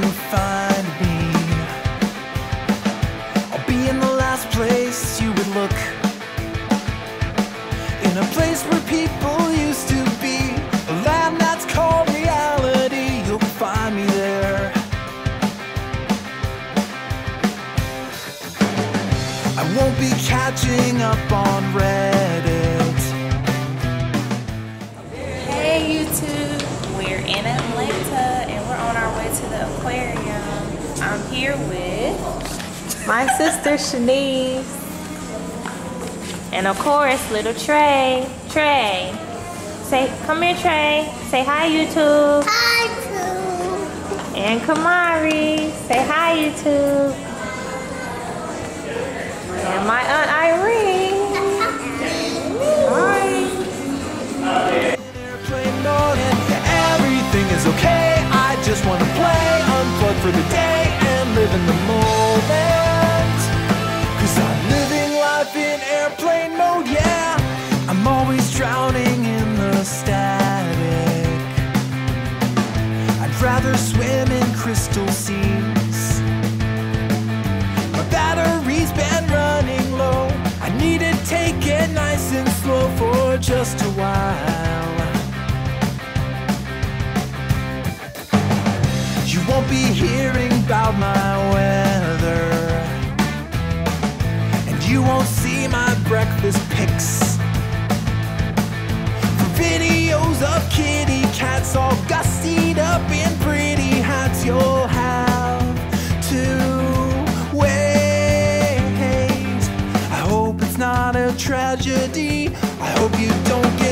to find me. I'll be in the last place you would look. In a place where people used to be. A land that's called reality. You'll find me there. I won't be catching up on Reddit. My sister Shanice. And of course, little Trey. Trey. Say, come here, Trey. Say hi, YouTube. Hi, Pooh. And Kamari. Say hi, YouTube. And my Aunt Irene. Oh, yeah. I'm always drowning in the static. I'd rather swim in crystal seas. My battery's been running low. I need to take it nice and slow for just a while. You won't be hearing about my you won't see my breakfast pics. For videos of kitty cats all gussied up in pretty hats, you'll have to wait. I hope it's not a tragedy. I hope you don't get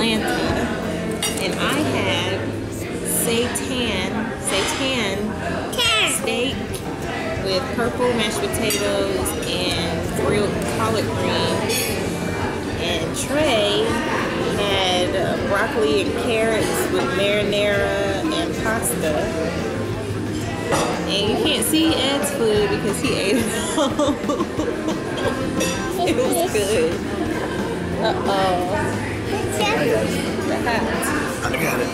Atlanta. And I had seitan, seitan steak with purple mashed potatoes and grilled collard greens. And Trey had uh, broccoli and carrots with marinara and pasta. And you can't see Ed's food because he ate it all. it was good. Uh-oh. The hat. I got it.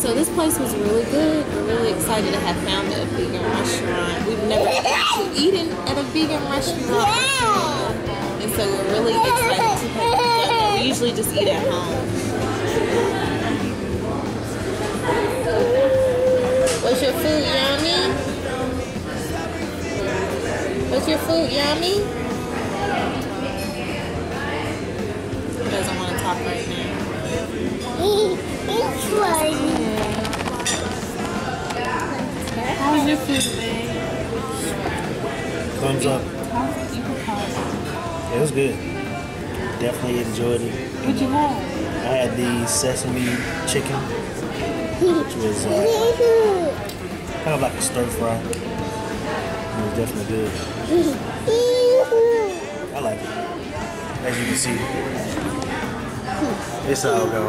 So this place was really good. We're really excited to have found a vegan restaurant. We've never actually eaten at a vegan restaurant. And so we're really excited to have done that. We usually just eat at home. Was your food yummy? Was your food yummy? He doesn't want to talk right now. It's funny. How was your food, babe? Thumbs up. It was good. Definitely enjoyed it. What'd you have? I had the sesame chicken, which was uh, kind of like a stir fry. It was definitely good. I like it. As you can see, it's all go.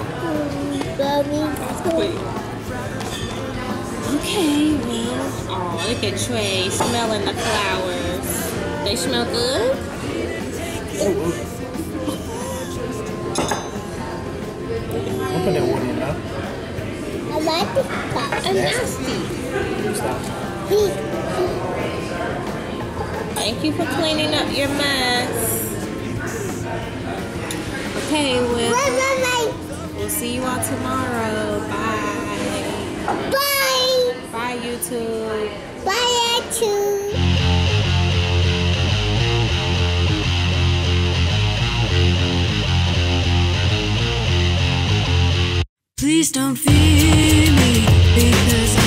Okay, well, oh, look at Trey smelling the flowers. They smell good? Don't put that water in now. I like the stuff. And nasty. Thank you for cleaning up your mess. Okay, well, Bye we'll see you all tomorrow. Bye. bye bye. Bye, YouTube. Bye, YouTube. Please don't fear me because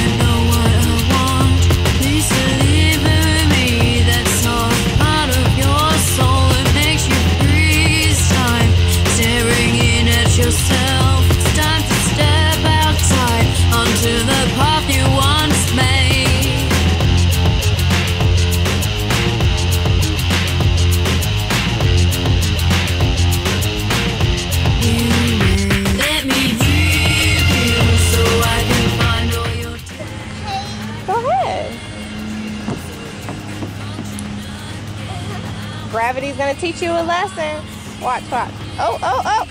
Gravity's gonna teach you a lesson. Watch, watch. Oh, oh, oh.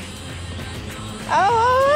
Oh, oh,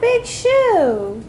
big shoe.